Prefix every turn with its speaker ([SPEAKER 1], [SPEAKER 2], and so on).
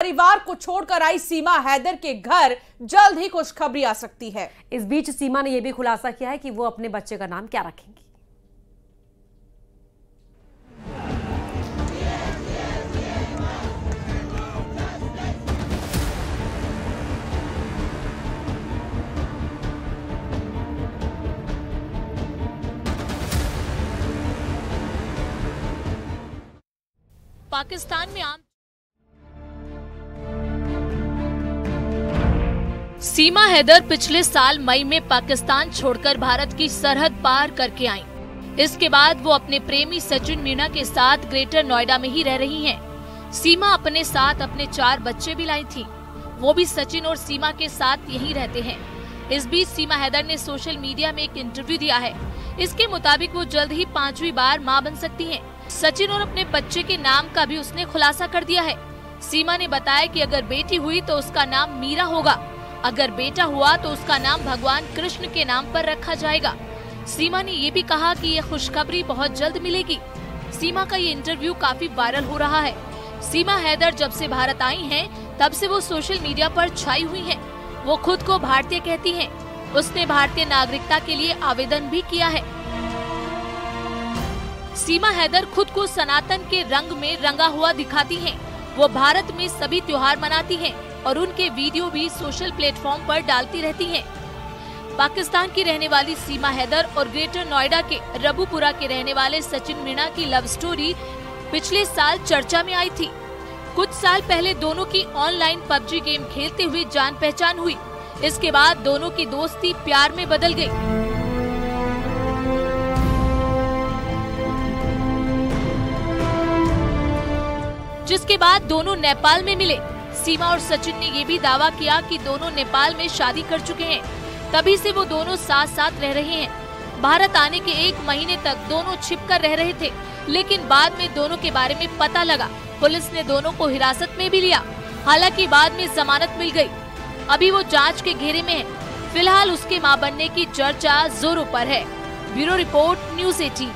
[SPEAKER 1] परिवार को छोड़कर आई सीमा हैदर के घर जल्द ही खुशखबरी आ सकती है।
[SPEAKER 2] इस बीच सीमा ने यह भी खुलासा किया है कि वो अपने बच्चे का नाम क्या रखेंगी।
[SPEAKER 3] पाकिस्तान में आम सीमा हैदर पिछले साल मई में पाकिस्तान छोड़कर भारत की सरहद पार करके आई। इसके बाद वो अपने प्रेमी सचिन मीणा के साथ ग्रेटर नोएडा में ही रह रही हैं। सीमा अपने साथ अपने चार बच्चे भी लाई थी। वो भी सचिन और सीमा के साथ यहीं रहते हैं। इस बीच सीमा हैदर ने सोशल मीडिया में एक इंटरव्यू दिया है। इसके मुताबिक वो जल्द ही पांचवी बार माँ बन सकती हैं। सचिन और अपने बच्चे के नाम का भी उसने खुलासा कर दिया है। सीमा ने बताया कि अगर बेटी हुई तो उसका नाम मीरा होगा। अगर बेटा हुआ तो उसका नाम भगवान कृष्ण के नाम पर रखा जाएगा सीमा ने ये भी कहा कि ये खुशखबरी बहुत जल्द मिलेगी सीमा का ये इंटरव्यू काफ़ी वायरल हो रहा है सीमा हैदर जब से भारत आई हैं, तब से वो सोशल मीडिया पर छाई हुई हैं। वो खुद को भारतीय कहती हैं। उसने भारतीय नागरिकता के लिए आवेदन भी किया है सीमा हैदर खुद को सनातन के रंग में रंगा हुआ दिखाती हैं। वो भारत में सभी त्योहार मनाती हैं और उनके वीडियो भी सोशल प्लेटफॉर्म पर डालती रहती हैं। पाकिस्तान की रहने वाली सीमा हैदर और ग्रेटर नोएडा के रबुपुरा के रहने वाले सचिन मीणा की लव स्टोरी पिछले साल चर्चा में आई थी कुछ साल पहले दोनों की ऑनलाइन पबजी गेम खेलते हुए जान पहचान हुई इसके बाद दोनों की दोस्ती प्यार में बदल गई। जिसके बाद दोनों नेपाल में मिले सीमा और सचिन ने ये भी दावा किया कि दोनों नेपाल में शादी कर चुके हैं। तभी से वो दोनों साथ साथ रह रहे हैं। भारत आने के एक महीने तक दोनों छिप कर रह रहे थे, लेकिन बाद में दोनों के बारे में पता लगा। पुलिस ने दोनों को हिरासत में भी लिया, हालाँकि बाद में जमानत मिल गई। अभी वो जाँच के घेरे में है। फ़िलहाल उसके माँ बनने की चर्चा जोरों पर है। Bureau report, news eighteen.